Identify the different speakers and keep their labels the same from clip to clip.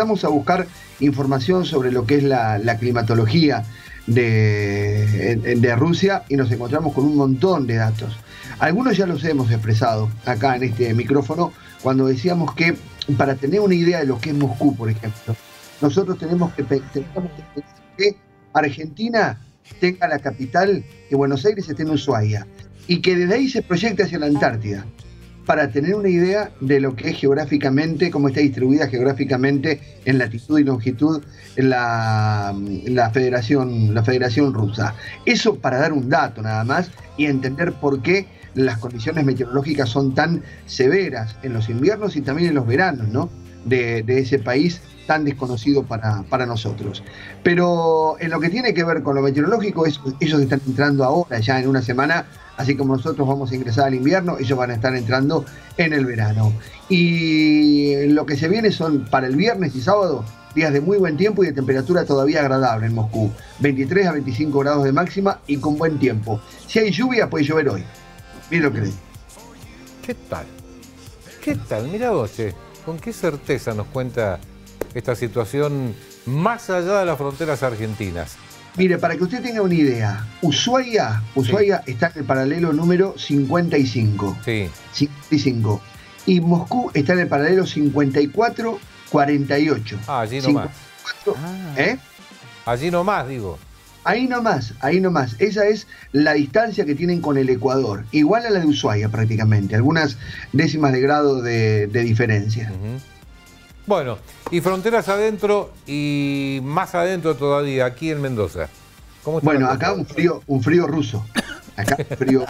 Speaker 1: empezamos a buscar información sobre lo que es la, climatología de, Rusia y nos encontramos con un montón de datos. Algunos ya los hemos expresado acá en este micrófono cuando decíamos que para tener una idea de lo que es Moscú, por ejemplo, nosotros tenemos que, que, que Argentina tenga la capital, que Buenos Aires esté en Ushuaia, y que desde ahí se proyecte hacia la Antártida, para tener una idea de lo que es geográficamente, cómo está distribuida geográficamente en latitud y longitud la, la, federación, la federación rusa. Eso para dar un dato nada más y entender por qué las condiciones meteorológicas son tan severas en los inviernos y también en los veranos, ¿no? De, ese país tan desconocido para, para, nosotros. Pero en lo que tiene que ver con lo meteorológico, es, ellos están entrando ahora, ya en una semana, así como nosotros vamos a ingresar al invierno, ellos van a estar entrando en el verano. Y lo que se viene son para el viernes y sábado días de muy buen tiempo y de temperatura todavía agradable en Moscú. 23 a 25 grados de máxima y con buen tiempo. Si hay lluvia, puede llover hoy. Mira lo le
Speaker 2: ¿Qué tal? ¿Qué tal? Mira vos, ¿con qué certeza nos cuenta esta situación más allá de las fronteras argentinas.
Speaker 1: Mire, para que usted tenga una idea, Ushuaia, Ushuaia está en el paralelo número 55.
Speaker 2: Sí.
Speaker 1: 55. Y Moscú está en el paralelo 54-48.
Speaker 2: Ah, allí nomás. Ah. ¿Eh? Allí nomás, digo.
Speaker 1: Ahí nomás, ahí nomás. Esa es la distancia que tienen con el Ecuador. Igual a la de Ushuaia prácticamente. Algunas décimas de grado de, diferencia.
Speaker 2: Bueno, y fronteras adentro y más adentro todavía, aquí en Mendoza.
Speaker 1: bueno, acá un frío, un frío ruso. Acá frío.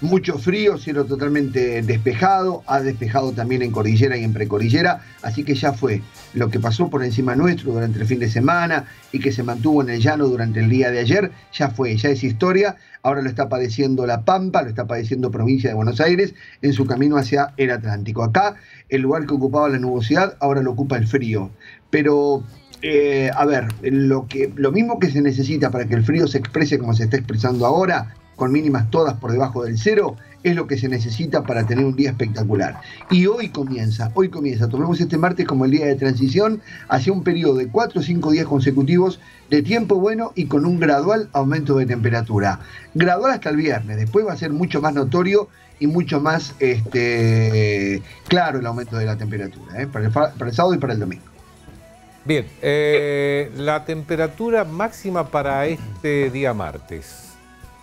Speaker 1: Mucho frío, cielo totalmente despejado, ha despejado también en cordillera y en precordillera, así que ya fue lo que pasó por encima nuestro durante el fin de semana y que se mantuvo en el llano durante el día de ayer, ya fue, ya es historia, ahora lo está padeciendo La Pampa, lo está padeciendo provincia de Buenos Aires en su camino hacia el Atlántico. Acá el lugar que ocupaba la nubosidad ahora lo ocupa el frío, pero eh, a ver, lo, que, lo mismo que se necesita para que el frío se exprese como se está expresando ahora, con mínimas todas por debajo del cero, es lo que se necesita para tener un día espectacular. Y hoy comienza, hoy comienza, tomemos este martes como el día de transición hacia un periodo de 4 o 5 días consecutivos de tiempo bueno y con un gradual aumento de temperatura. Gradual hasta el viernes, después va a ser mucho más notorio y mucho más este, claro el aumento de la temperatura, ¿eh? para, el, sábado y para el domingo.
Speaker 2: Bien, eh, la temperatura máxima para este día martes.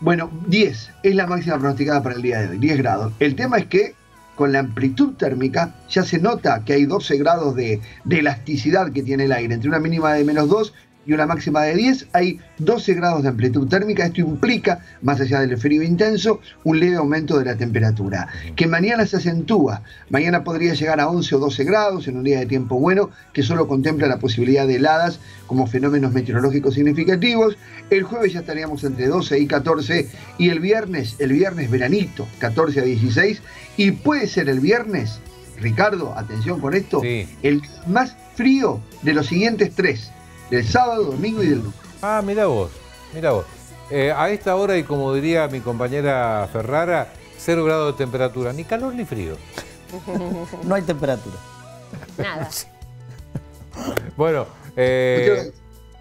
Speaker 1: Bueno, 10 es la máxima pronosticada para el día de hoy, 10 grados. El tema es que con la amplitud térmica ya se nota que hay 12 grados de, de elasticidad que tiene el aire, entre una mínima de menos 2 y una máxima de 10, hay 12 grados de amplitud térmica. Esto implica, más allá del frío intenso, un leve aumento de la temperatura, que mañana se acentúa. Mañana podría llegar a 11 o 12 grados en un día de tiempo bueno, que solo contempla la posibilidad de heladas como fenómenos meteorológicos significativos. El jueves ya estaríamos entre 12 y 14 y el viernes, el viernes veranito, 14 a 16 y puede ser el viernes, Ricardo, atención con esto, el más frío de los siguientes tres del sábado, domingo y del lunes.
Speaker 2: Ah, mira vos, mira vos. Eh, a esta hora, y como diría mi compañera Ferrara, cero grado de temperatura, ni calor ni frío.
Speaker 3: no hay temperatura.
Speaker 4: Nada.
Speaker 2: bueno, eh,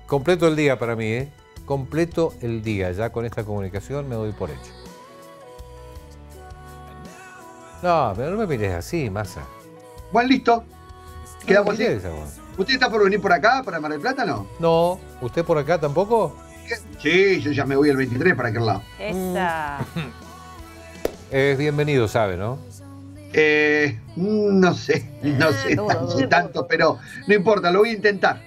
Speaker 2: completo el día para mí, ¿eh? Completo el día. Ya con esta comunicación me doy por hecho. No, pero no me mires así, masa.
Speaker 1: Bueno, listo. Quedamos así. ¿Usted está por venir por acá, para Mar del Plata, no?
Speaker 2: No. ¿Usted por acá tampoco?
Speaker 1: Sí, yo ya me voy el 23 para aquel lado.
Speaker 4: Esa.
Speaker 2: Es bienvenido, sabe, ¿no?
Speaker 1: Eh, no sé, no ah, sé, tanto, pero no importa, lo voy a intentar.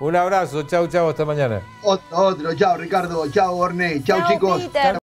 Speaker 2: Un abrazo, chau, chau, hasta mañana.
Speaker 1: Otro, otro, chao Ricardo, chao Orne, chau, chicos.